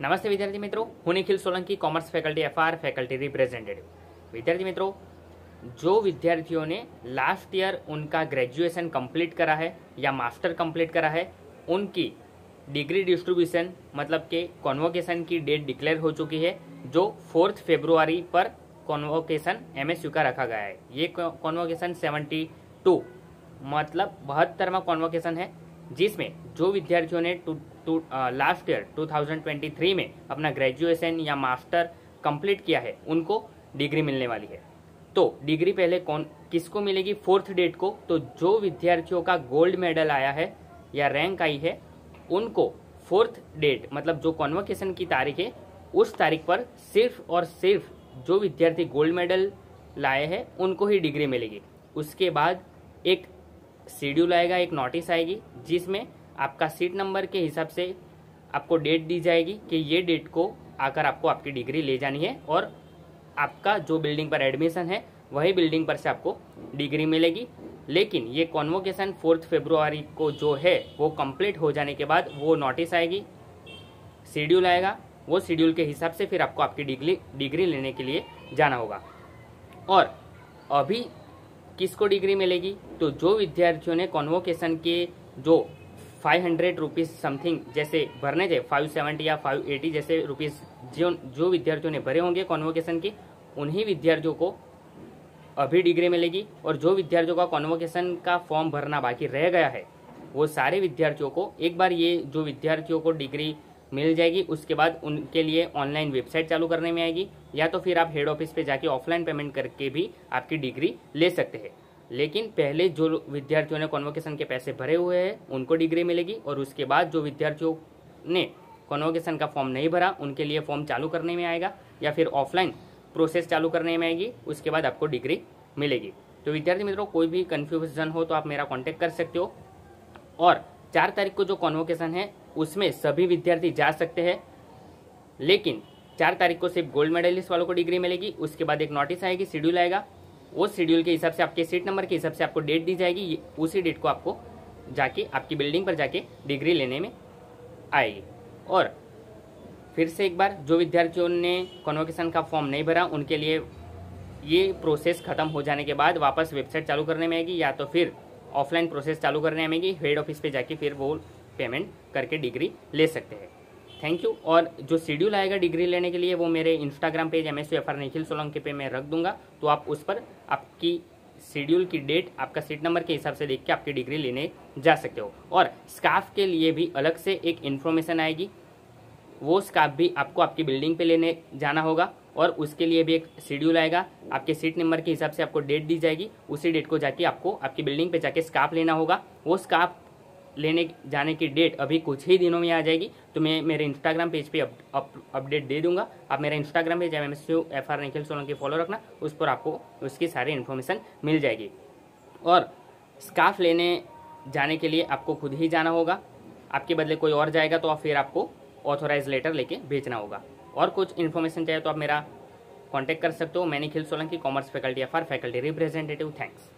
નમસ્તે વિદ્યાર્થી મિત્રો હું Nikhil Solanki commerce faculty FR faculty representative विद्यार्थी मित्रों जो विद्यार्थियों ने लास्ट ईयर उनका ग्रेजुएशन कंप्लीट करा है या मास्टर कंप्लीट करा है उनकी डिग्री डिस्ट्रीब्यूशन मतलब के कॉन्वोकेशन की डेट डिक्लेयर हो चुकी है जो फोर्थ फेब्रुआरी पर कॉन्वोकेशन एम का रखा गया है ये कॉन्वोकेशन सेवेंटी टू मतलब बहत्तरवा कॉन्वोकेशन है जिसमें जो विद्यार्थियों ने टू टू लास्ट ईयर 2023 में अपना ग्रेजुएशन या मास्टर कंप्लीट किया है, उनको डिग्री मिलने वाली है। तो डिग्री पहले कौन, किसको मिलेगी? फोर्थ डेट को। तो जो विद्यार्थियों का गोल्ड मेडल आया है या रैंक आई है, उनको फोर्थ डेट मतलब जो कॉन्वोकेशन की तारीख है, उस तारीख पर सिर्फ़ और सिर्फ़ जो विद्यार्थी गोल्ड मेडल लाए हैं, उनको ही डिग्री मिलेगी। उसके बाद एक शेड्यूल आएगा, एक नोटिस आएगी, जिसमें आपका सीट नंबर के हिसाब से आपको डेट दी जाएगी कि ये डेट को आकर आपको आपकी डिग्री ले जानी है और आपका जो बिल्डिंग पर एडमिशन है, वही बिल्डिंग पर से आपको डिग्री मिलेगी। लेकिन ये कॉन्वोकेशन फोर्थ फेब्रुआरी को जो है, वो कंप्लीट हो जाने के बाद वो नोटिस आएगी शेड्यूल आएगा, वो शेड्यूल के हिसाब से फिर आपको आपकी डिग्री डिग्री लेने के लिए जाना होगा। और अभी किसको डिग्री मिलेगी? तो जो विद्यार्थियों ने कॉन्वोकेशन के जो फाइव हंड्रेड रुपीज़ समथिंग जैसे भरने थे फाइव सेवेंटी या फाइव एटी जैसे रुपीज़ जो जो विद्यार्थियों ने भरे होंगे कॉन्वोकेशन के, उन्हीं विद्यार्थियों को अभी डिग्री मिलेगी और जो विद्यार्थियों का कॉन्वोकेशन का फॉर्म भरना बाकी रह गया है, वो सारे विद्यार्थियों को, एक बार ये जो विद्यार्थियों को डिग्री मिल जाएगी, उसके बाद उनके लिए ऑनलाइन वेबसाइट चालू करने में आएगी, या तो फिर आप हेड ऑफ़िस पे जाके ऑफलाइन पेमेंट करके भी आपकी डिग्री ले सकते हैं। लेकिन पहले जो विद्यार्थियों ने कॉन्वोकेशन के पैसे भरे हुए हैं, उनको डिग्री मिलेगी, और उसके बाद जो विद्यार्थियों ने कॉन्वोकेशन का फॉर्म नहीं भरा, उनके लिए फॉर्म चालू करने में आएगा, या फिर ऑफलाइन प्रोसेस चालू करने में आएगी, उसके बाद आपको डिग्री मिलेगी। तो विद्यार्थी मित्रों, कोई भी कन्फ्यूज़न हो तो आप मेरा कॉन्टेक्ट कर सकते हो। और चार तारीख को जो कॉन्वोकेशन है उसमें सभी विद्यार्थी जा सकते हैं। लेकिन चार तारीख को सिर्फ़ गोल्ड मेडलिस्ट वालों को डिग्री मिलेगी, उसके बाद एक नोटिस आएगी शेड्यूल आएगा। उस शेड्यूल के हिसाब से आपके सीट नंबर के हिसाब से आपको डेट दी जाएगी उसी डेट को आपको जाके, आपकी बिल्डिंग पर जाके डिग्री लेने में आएगी। और फिर से एक बार, जो विद्यार्थियों ने कन्वोकेशन का फॉर्म नहीं भरा, उनके लिए ये प्रोसेस खत्म हो जाने के बाद वापस वेबसाइट चालू करने में आएगी, या तो फिर ऑफलाइन प्रोसेस चालू करने में आएगी हेड ऑफ़िस पे जाके फिर वो पेमेंट करके डिग्री ले सकते हैं। थैंक यू और जो शेड्यूल आएगा डिग्री लेने के लिए, वो मेरे Instagram page M S U F R Nikhil Solanki पे मैं रख दूँगा। तो आप उस पर आपकी शेड्यूल की डेट आपका सीट नंबर के हिसाब से देख के आपकी डिग्री लेने जा सकते हो। और स्काफ के लिए भी अलग से एक इन्फॉर्मेशन आएगी। वो स्काफ भी आपको आपकी बिल्डिंग पे लेने जाना होगा और उसके लिए भी एक शेड्यूल आएगा। आपके सीट नंबर के हिसाब से आपको डेट दी जाएगी। उसी डेट को जाके आपको आपकी बिल्डिंग पे जाके स्काफ लेना होगा। वो स्काफ लेने जाने की डेट अभी कुछ ही दिनों में आ जाएगी तो मैं मेरे इंस्टाग्राम पेज पे अप, अप, अपडेट दे दूँगा। आप मेरा Instagram page M S U F R Nikhil Solanki follow रखना उस पर आपको उसकी सारी इन्फॉर्मेशन मिल जाएगी। और स्काफ लेने जाने के लिए आपको खुद ही जाना होगा। आपके बदले कोई और जाएगा तो आप फिर आपको ऑथोराइज लेटर लेके भेजना होगा। और कुछ इन्फॉर्मेशन चाहिए तो आप मेरा कॉन्टैक्ट कर सकते हो। मैं Nikhil Solanki commerce faculty F R faculty representative thanks